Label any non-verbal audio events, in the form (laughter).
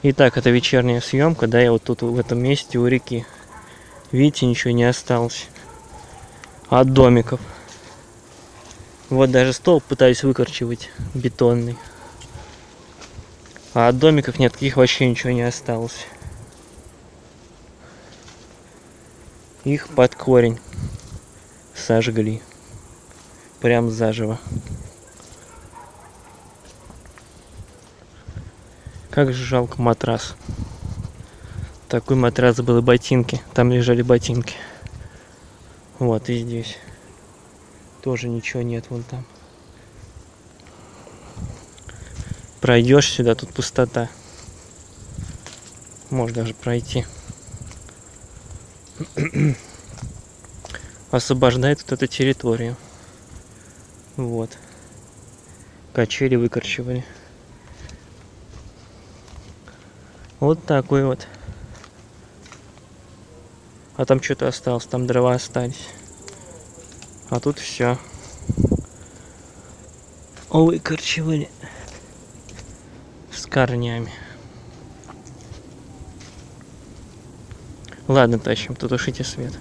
Итак, это вечерняя съемка, да, я вот тут в этом месте у реки. Видите, ничего не осталось от домиков. Вот даже столб пытаюсь выкорчевать бетонный. А от домиков нет, таких вообще ничего не осталось. Их под корень сожгли. Прям заживо. Как же жалко матрас. Такой матрас был и ботинки. Там лежали ботинки. Вот и здесь. Тоже ничего нет вон там. Пройдешь сюда, тут пустота. Можно даже пройти. (clears throat) Освобождает вот эту территорию. Вот. Качели выкорчевали. Вот такой вот. А там что-то осталось, там дрова остались. А тут все. Выкорчевали с корнями. Ладно, тащим, тушите свет.